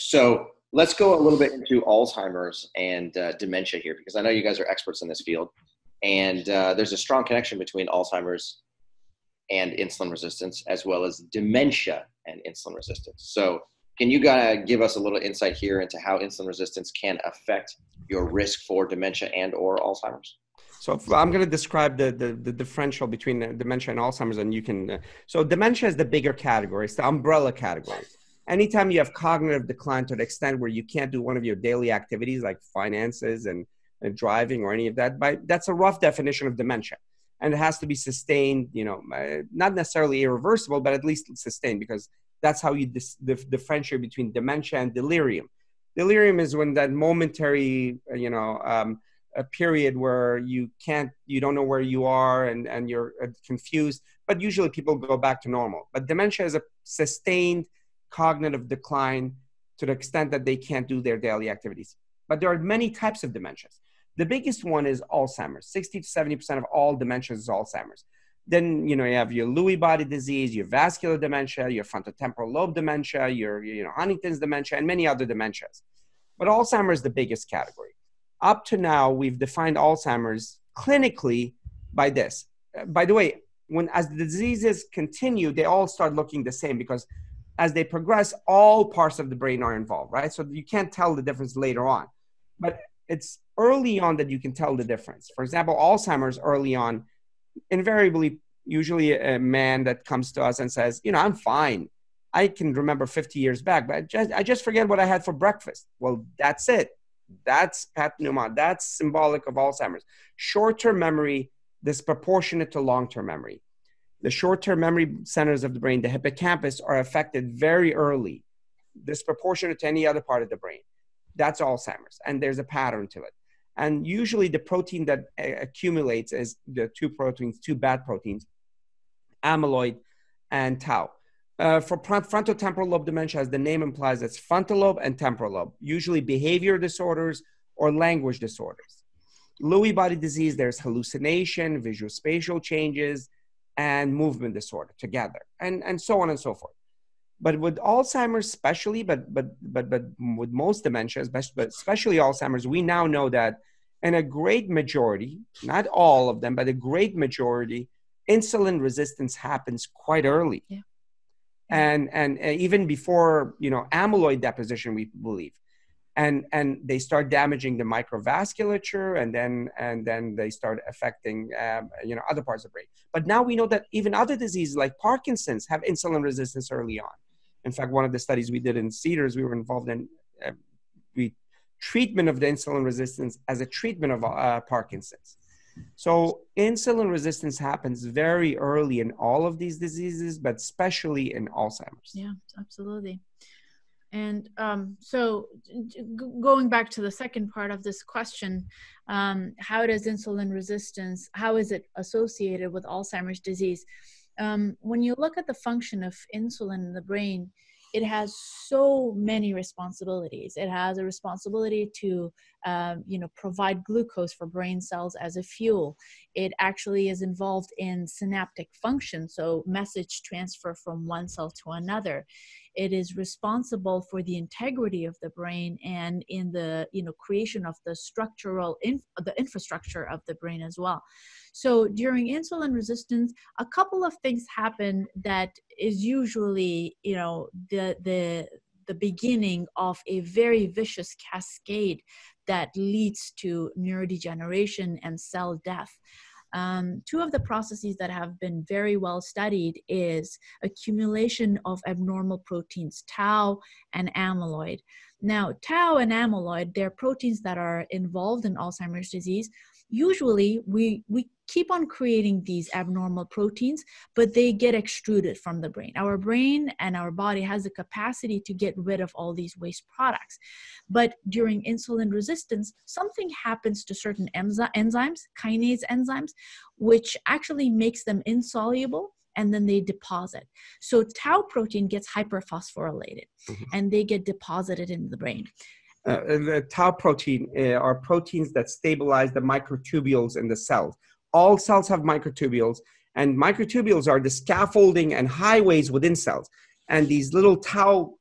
So let's go a little bit into Alzheimer's and uh, dementia here, because I know you guys are experts in this field. And uh, there's a strong connection between Alzheimer's and insulin resistance, as well as dementia and insulin resistance. So, can you guys give us a little insight here into how insulin resistance can affect your risk for dementia and or Alzheimer's? So I'm going to describe the, the, the differential between dementia and Alzheimer's, and you can. Uh, so dementia is the bigger category. It's the umbrella category. Anytime you have cognitive decline to the extent where you can't do one of your daily activities like finances and, and driving or any of that, by, that's a rough definition of dementia, and it has to be sustained. You know, uh, not necessarily irreversible, but at least sustained because that's how you dis- dif- differentiate between dementia and delirium. Delirium is when that momentary, uh, you know. Um, a period where you can't you don't know where you are and and you're uh, confused but usually people go back to normal but dementia is a sustained cognitive decline to the extent that they can't do their daily activities. But there are many types of dementias. The biggest one is alzheimer's. 60 to 70% of all dementias is alzheimer's. Then you know you have your lewy body disease your vascular dementia your frontotemporal lobe dementia your you know huntington's dementia and many other dementias. But alzheimer's is the biggest category. Up to now, we've defined Alzheimer's clinically by this. By the way, when as the diseases continue, they all start looking the same because as they progress, all parts of the brain are involved, right? So you can't tell the difference later on. But it's early on that you can tell the difference. For example, Alzheimer's early on, invariably, usually a man that comes to us and says, you know, I'm fine. I can remember 50 years back, but I just, I just forget what I had for breakfast. Well, that's it. That's pathognomonic. That's symbolic of Alzheimer's. Short-term memory disproportionate to long-term memory. The short-term memory centers of the brain, the hippocampus, are affected very early, disproportionate to any other part of the brain. That's Alzheimer's, and there's a pattern to it. And usually, the protein that accumulates is the two proteins, two bad proteins, amyloid and tau. Uh, for frontotemporal lobe dementia, as the name implies, it's frontal lobe and temporal lobe, usually behavior disorders or language disorders. Lewy body disease, there's hallucination, visual spatial changes, and movement disorder together, and, and so on and so forth. But with Alzheimer's, especially, but, but, but, but with most dementias, but especially Alzheimer's, we now know that in a great majority, not all of them, but a great majority, insulin resistance happens quite early. Yeah and and uh, even before you know amyloid deposition we believe and and they start damaging the microvasculature and then and then they start affecting um, you know other parts of the brain but now we know that even other diseases like parkinson's have insulin resistance early on in fact one of the studies we did in cedars we were involved in uh, we treatment of the insulin resistance as a treatment of uh, parkinson's so insulin resistance happens very early in all of these diseases, but especially in Alzheimer's. Yeah, absolutely. And um, so, going back to the second part of this question, um, how does insulin resistance, how is it associated with Alzheimer's disease? Um, when you look at the function of insulin in the brain, it has so many responsibilities. It has a responsibility to, um, you know, provide glucose for brain cells as a fuel. It actually is involved in synaptic function, so message transfer from one cell to another. It is responsible for the integrity of the brain and in the, you know, creation of the structural, inf- the infrastructure of the brain as well. So during insulin resistance, a couple of things happen that is usually, you know, the the the beginning of a very vicious cascade that leads to neurodegeneration and cell death. Um, two of the processes that have been very well studied is accumulation of abnormal proteins, tau and amyloid. Now, tau and amyloid, they're proteins that are involved in Alzheimer's disease. Usually, we, we keep on creating these abnormal proteins, but they get extruded from the brain. Our brain and our body has the capacity to get rid of all these waste products. But during insulin resistance, something happens to certain enzy- enzymes, kinase enzymes, which actually makes them insoluble and then they deposit. So tau protein gets hyperphosphorylated mm-hmm. and they get deposited in the brain. Uh, the tau protein uh, are proteins that stabilize the microtubules in the cells all cells have microtubules, and microtubules are the scaffolding and highways within cells. And these little tau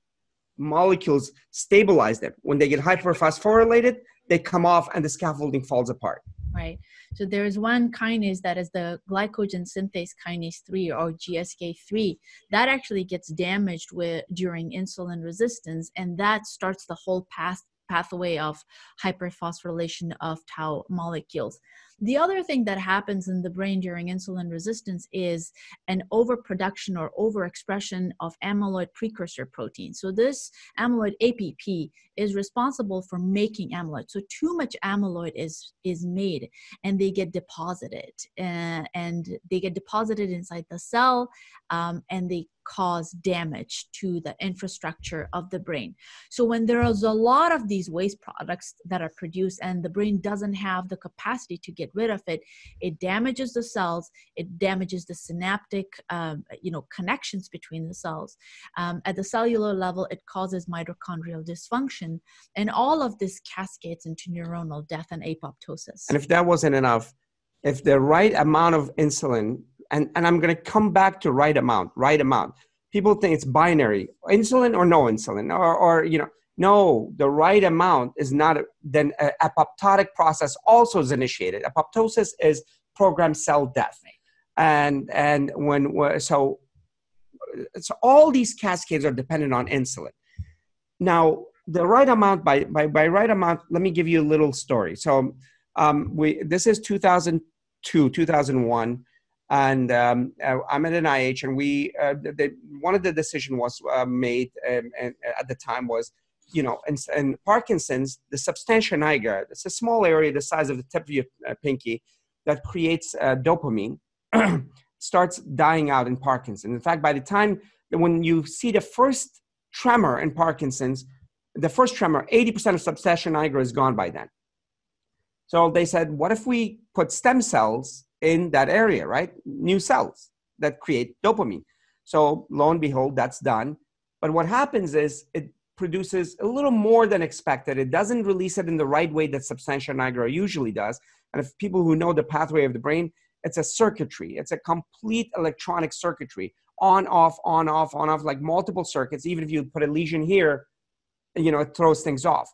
molecules stabilize them. When they get hyperphosphorylated, they come off and the scaffolding falls apart. Right. So there is one kinase that is the glycogen synthase kinase 3 or GSK3 that actually gets damaged with during insulin resistance and that starts the whole path pathway of hyperphosphorylation of tau molecules. The other thing that happens in the brain during insulin resistance is an overproduction or overexpression of amyloid precursor protein. So, this amyloid APP is responsible for making amyloid. So, too much amyloid is, is made and they get deposited. Uh, and they get deposited inside the cell um, and they cause damage to the infrastructure of the brain. So when there is a lot of these waste products that are produced and the brain doesn't have the capacity to get rid of it, it damages the cells, it damages the synaptic um, you know, connections between the cells. Um, at the cellular level, it causes mitochondrial dysfunction. And all of this cascades into neuronal death and apoptosis. And if that wasn't enough, if the right amount of insulin and, and I'm going to come back to right amount, right amount. People think it's binary, insulin or no insulin, or, or you know, no, the right amount is not. Then a apoptotic process also is initiated. Apoptosis is programmed cell death, and and when so so all these cascades are dependent on insulin. Now, the right amount by by by right amount. Let me give you a little story. So, um, we this is 2002, 2001 and um, uh, I'm at NIH, and we uh, the, one of the decision was uh, made um, and, at the time was, you know, and, in, Parkinson's, the substantia nigra, it's a small area the size of the tip of your uh, pinky that creates uh, dopamine, starts dying out in Parkinson's. In fact, by the time when you see the first tremor in Parkinson's, the first tremor, 80% of substantia nigra is gone by then. So they said, what if we put stem cells in that area, right? New cells that create dopamine. So lo and behold, that's done. But what happens is it produces a little more than expected. It doesn't release it in the right way that substantia nigra usually does. And if people who know the pathway of the brain, it's a circuitry. It's a complete electronic circuitry, on, off, on, off, on, off, like multiple circuits. Even if you put a lesion here, you know, it throws things off.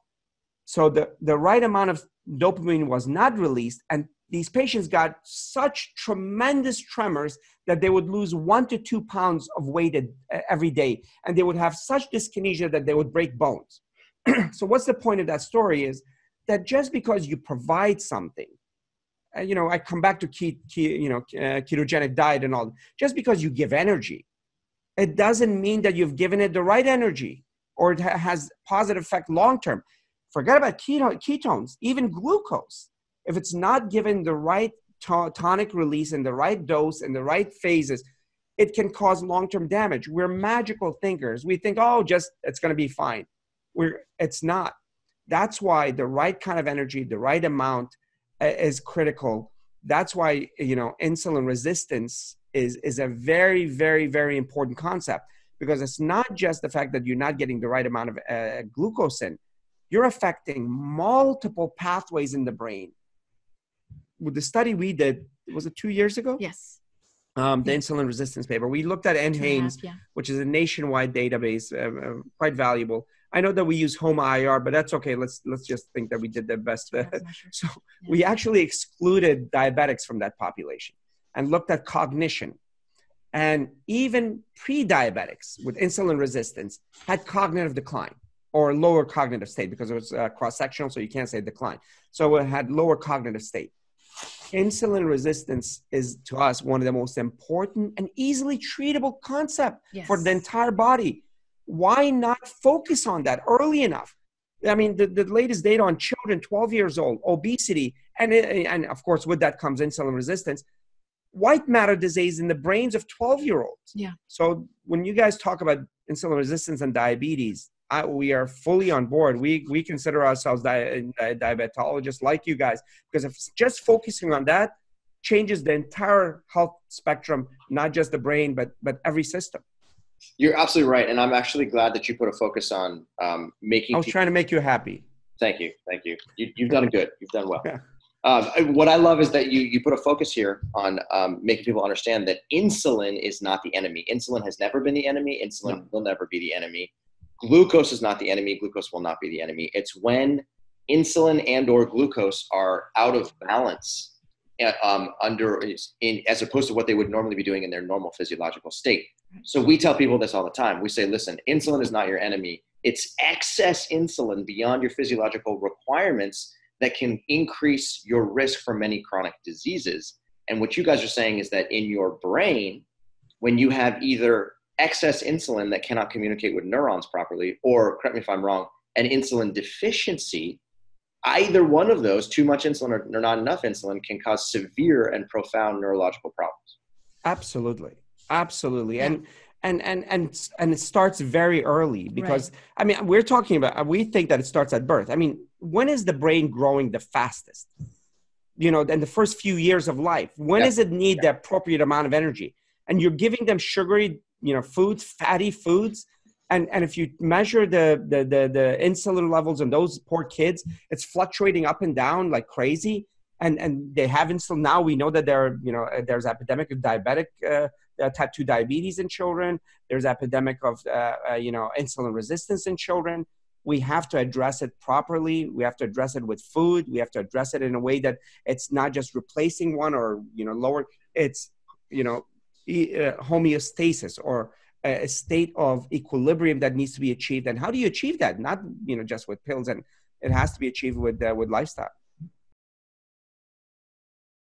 So the, the right amount of dopamine was not released, and these patients got such tremendous tremors that they would lose one to two pounds of weight every day and they would have such dyskinesia that they would break bones. So what's the point of that story is that just because you provide something uh, you know i come back to key, you know uh, ketogenic diet and all just because you give energy it doesn't mean that you've given it the right energy or it has positive effect long term. Forget about keto, ketones even glucose if it's not given the right tonic release in the right dose and the right phases, it can cause long-term damage. We're magical thinkers. We think, oh, just it's going to be fine. We're it's not. That's why the right kind of energy, the right amount, uh, is critical. That's why you know insulin resistance is is a very very very important concept because it's not just the fact that you're not getting the right amount of uh, glucose in. You're affecting multiple pathways in the brain with the study we did, was it two years ago? Yes. Um, the yeah. insulin resistance paper. We looked at NHANES, yeah. which is a nationwide database, uh, uh, quite valuable. I know that we use HOMA-IR, but that's okay. Let's let's just think that we did the best. Uh, so yeah. we actually excluded diabetics from that population and looked at cognition. And even pre-diabetics with insulin resistance had cognitive decline or lower cognitive state because it was uh, cross-sectional, so you can't say decline. So it had lower cognitive state insulin resistance is to us one of the most important and easily treatable concept yes. for the entire body. Why not focus on that early enough? I mean the, the latest data on children 12 years old obesity and and of course with that comes insulin resistance. White matter disease in the brains of 12 year olds. Yeah. So when you guys talk about insulin resistance and diabetes I, we are fully on board. We we consider ourselves di- diabetologists like you guys because if just focusing on that changes the entire health spectrum, not just the brain, but but every system. You're absolutely right, and I'm actually glad that you put a focus on um, making. I was people- trying to make you happy. Thank you, thank you. you have done good. You've done well. Yeah. Um, what I love is that you you put a focus here on um, making people understand that insulin is not the enemy. Insulin has never been the enemy. Insulin no. will never be the enemy glucose is not the enemy. Glucose will not be the enemy. It's when insulin and or glucose are out of balance uh, um, under in as opposed to what they would normally be doing in their normal physiological state. So we tell people this all the time. We say, listen, insulin is not your enemy. It's excess insulin beyond your physiological requirements that can increase your risk for many chronic diseases. And what you guys are saying is that in your brain, when you have either excess insulin that cannot communicate with neurons properly, or correct me if I'm wrong, an insulin deficiency, either one of those, too much insulin or, or not enough insulin, can cause severe and profound neurological problems. Absolutely, absolutely, and and and and and it starts very early because right. I mean we're talking about we think that it starts at birth. I mean, when is the brain growing the fastest? You know, in the first few years of life, when yeah. does it need yeah. the appropriate amount of energy? And you're giving them sugary, you know, foods, fatty foods. And and if you measure the, the the the, insulin levels in those poor kids it's fluctuating up and down like crazy. And and they have insulin. Now we know that there are you know there's epidemic of diabetic uh, uh, type 2 diabetes in children. There's epidemic of uh, uh, you know insulin resistance in children. We have to address it properly. We have to address it with food. We have to address it in a way that it's not just replacing one or you know lower it's you know homeostasis or a state of equilibrium that needs to be achieved. And how do you achieve that? Not you know just with pills and it has to be achieved with uh, with lifestyle